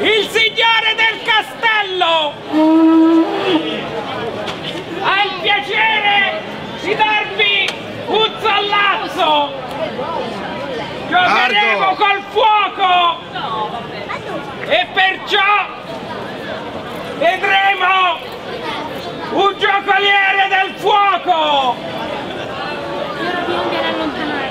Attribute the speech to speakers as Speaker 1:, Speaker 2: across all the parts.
Speaker 1: il signore del castello! Ha il piacere di darvi un zollazzo giocheremo col fuoco e perciò vedremo un giocoliere del fuoco
Speaker 2: Bisogna allontanare.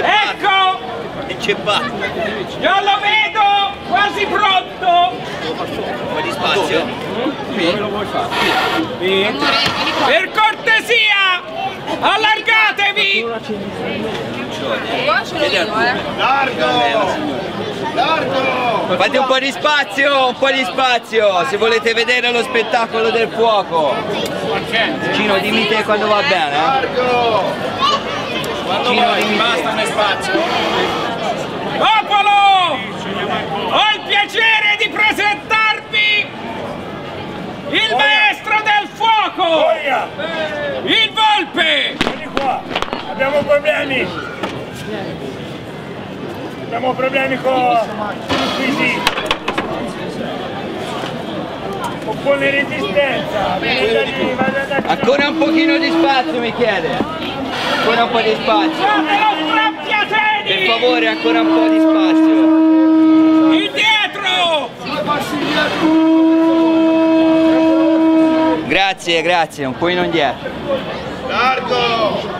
Speaker 1: ecco
Speaker 3: Inceppato.
Speaker 1: io lo vedo quasi pronto
Speaker 3: Un po' di spazio.
Speaker 1: per cortesia allargatevi
Speaker 4: Largo! Largo!
Speaker 3: Fate un po' di spazio, un po' di spazio, se volete vedere lo spettacolo del fuoco. Cino, dimmi te quando va bene. eh.
Speaker 4: Largo!
Speaker 3: Cino, dimmi te.
Speaker 1: Popolo ho il piacere di presentarvi il maestro del fuoco il volpe
Speaker 5: vieni qua, abbiamo problemi. Abbiamo problemi con qui Oppone resistenza.
Speaker 3: Ancora un pochino di spazio mi chiede. Ancora un po' di spazio. Per favore, ancora un po' di spazio.
Speaker 1: indietro
Speaker 3: Grazie, grazie, un pochino indietro.
Speaker 4: Largo!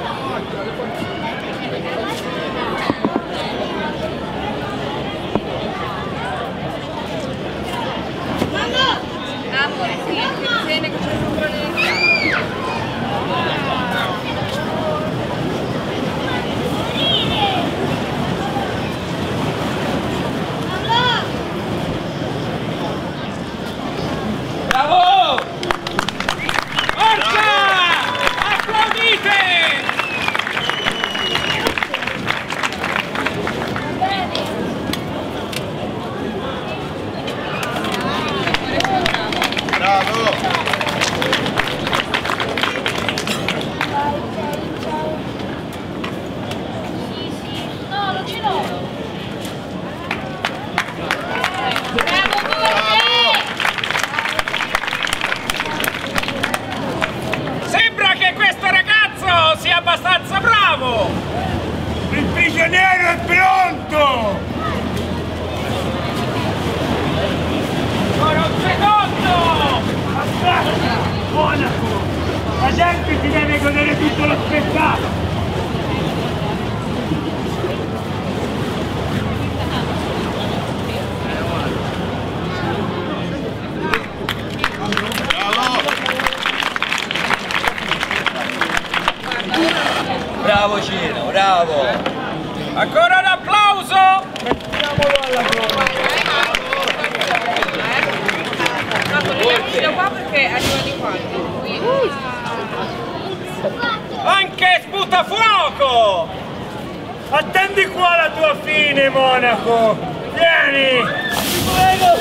Speaker 2: Amore, sì, anche bene che c'è un problema.
Speaker 1: bravo forza applaudite
Speaker 4: Bravo!
Speaker 2: No, non ce l'ho. Bravo, Borghe!
Speaker 1: sembra che questo ragazzo sia abbastanza bravo
Speaker 5: Il prigioniero è pronto!
Speaker 1: ancora un secondo
Speaker 5: Aspetta! Monaco! La gente si deve godere tutto lo spettacolo!
Speaker 3: Bravo Cino, bravo.
Speaker 1: ancora un applauso
Speaker 5: Mettiamolo alla prova!
Speaker 6: Togliamoci qua perché arriva di qua.
Speaker 1: Sputafuoco
Speaker 5: Attendi qua la tua fine, Monaco! Vieni! Ti prego!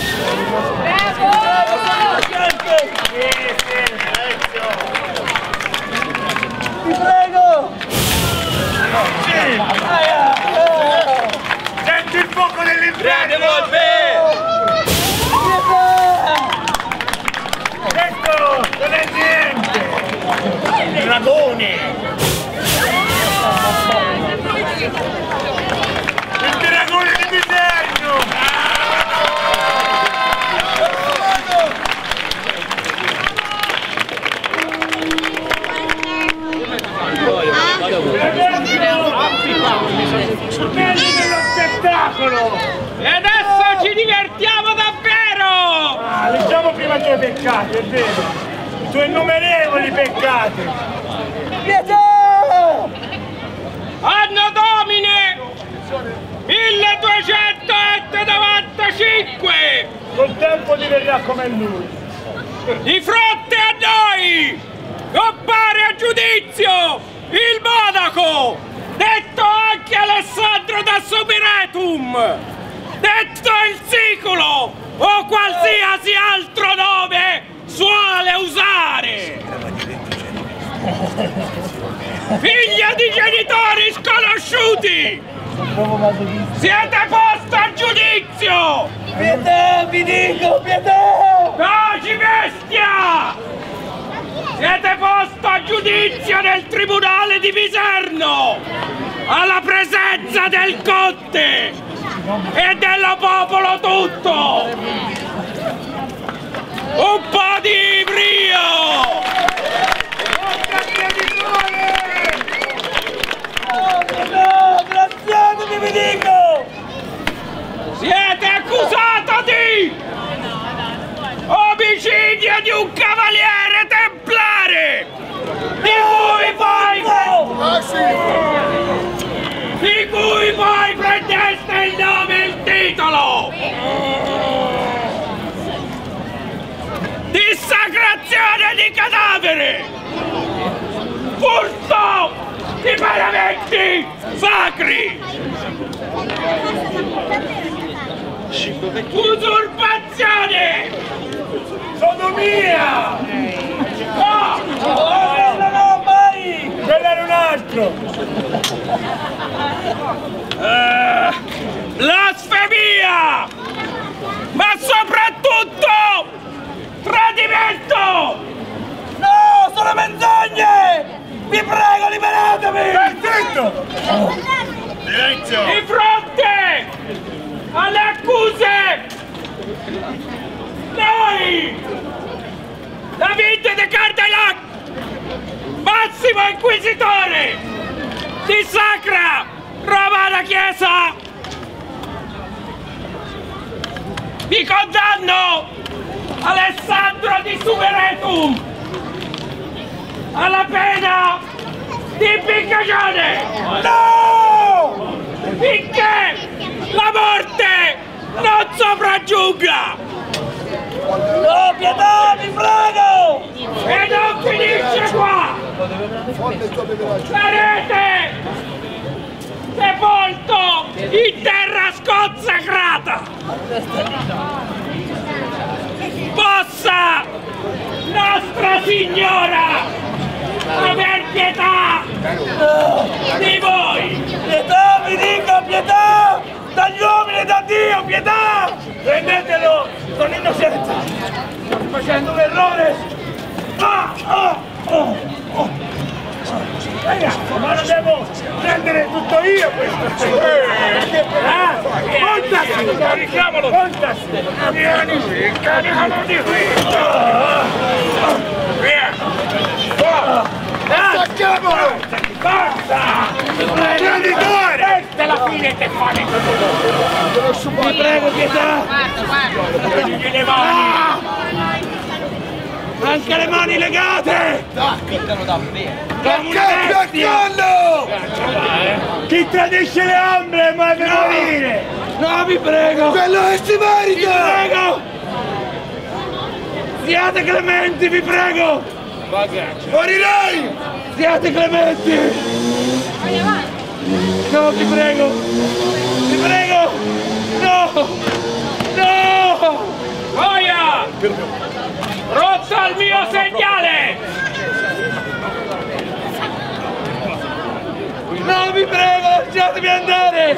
Speaker 2: Bravo!
Speaker 5: Sì, sì, Ti prego! Sì! Senti il fuoco dell'inferno! Spettacolo!
Speaker 1: e adesso ci divertiamo davvero
Speaker 5: Ah, leggiamo prima i tuoi peccati, è vero. I tuoi innumerevoli peccati.
Speaker 1: anno domine 1295
Speaker 5: Col tempo diverrà come lui.
Speaker 1: di fronte a noi compare a giudizio il monaco detto anche Alessandro da Subiretum detto il siculo o qualsiasi altro nome suole usare! Figlia di genitori sconosciuti! Siete posti a giudizio!
Speaker 3: Pietà, vi dico, pietà!
Speaker 1: Taci bestia! Siete posto a giudizio nel tribunale di Viserno! Alla presenza del Conte! E dello popolo tutto! Un po' di brio!
Speaker 3: No, graziatevi, vi dico!
Speaker 1: Siete accusato di omicidio di un cavaliere templare! Di cui poi di cui voi prendeste il nome e il titolo! Dissacrazione di cadavere! Furto di pagamenti sacri! Usurpazione! Sodomia! No!
Speaker 3: No, no, mai!
Speaker 5: Quello era un altro!
Speaker 1: Eh, blasfemia! Ma soprattutto tradimento!
Speaker 3: No, sono menzogne! Vi prego, liberatemi!
Speaker 5: Zitto!
Speaker 4: Silenzio!
Speaker 1: Di fronte alle accuse! Noi! Davide De Cardelac! Massimo Inquisitore! Di Sacra Romana Chiesa! Vi condanno Alessandro di Suveretum alla pena di impiccagione!
Speaker 3: No!
Speaker 1: finché la morte non sopraggiunga
Speaker 3: No, pietà, vi prego!
Speaker 1: e non finisce qua sarete sepolto in terra sconsacrata possa Nostra Signora aver pietà di voi
Speaker 3: Pietà, vi dico, pietà! Dagli uomini e da Dio, pietà! Prendetelo, sono innocente! Sto facendo un errore! Ah, ah, oh, oh.
Speaker 5: Ragazzi, ma lo devo prendere tutto io questo! Ah, montasi!
Speaker 1: Carichiamolo!
Speaker 5: Montasi!
Speaker 1: Vieni qui, caricalo di qui! Via!
Speaker 4: Attacchiamolo!
Speaker 1: Basta!
Speaker 5: Traditore!
Speaker 1: Questa è la fine che fate!
Speaker 3: Vi prego, pietà!
Speaker 2: Guarda, guarda.
Speaker 1: Togli le mani!
Speaker 3: Anche le mani legate!
Speaker 4: Cacchio al collo!
Speaker 5: Chi tradisce le ombre ma deve morire!
Speaker 3: No, vi prego!
Speaker 4: Quello che si
Speaker 3: Vi
Speaker 4: merita!
Speaker 3: prego! Siate clementi, vi prego!
Speaker 4: Morirai!
Speaker 3: Siate clementi! No, vi prego! Vi prego! No! No!
Speaker 1: Boia! Rotto il mio segnale!
Speaker 3: No, vi prego, lasciatemi andare!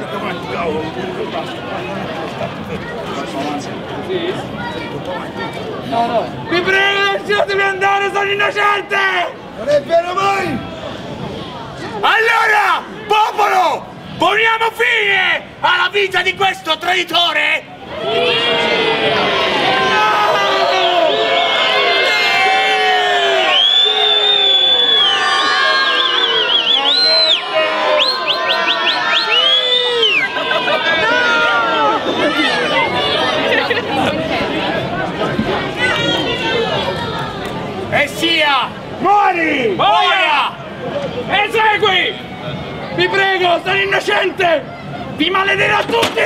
Speaker 3: No, no. Vi prego, lasciatemi andare, sono innocente!
Speaker 4: Non è vero mai!
Speaker 1: Allora, popolo, poniamo fine alla vita di questo traditore? E
Speaker 5: Muori!
Speaker 1: Boia! Esegui!
Speaker 3: Vi prego, sono innocente! Vi maledirò tutti!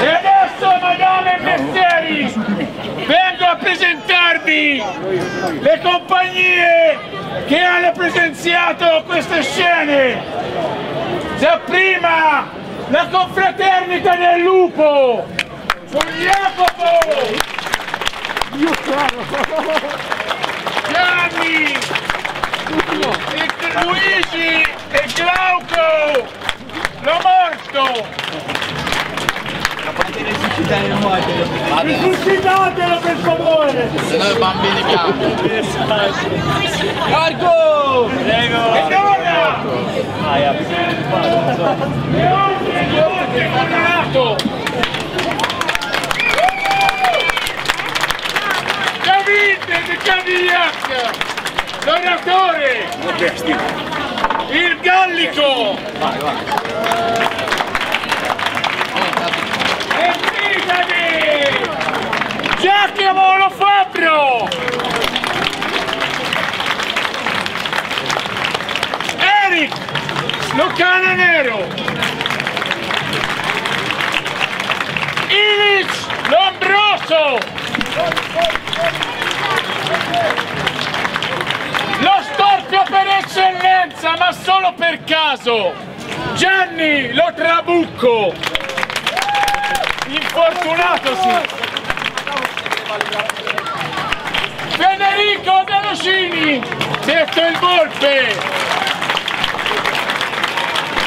Speaker 7: E adesso, madame e mestieri, vengo a presentarvi le compagnie che hanno presenziato queste scene. Dapprima la confraternita del lupo, con Jacopo, Gianni, e Luigi e Glauco, l'ho morto.
Speaker 5: Risuscitatelo per favore!
Speaker 3: Se no i bambini piangono.
Speaker 5: Marco!
Speaker 7: E ora! E oltre, e oltre, Conrado! Davide di Cadillac! L'oratore! Il gallico! E solo per caso! Gianni lo trabucco! Infortunato sì! Federico Delocini, detto il Volpe!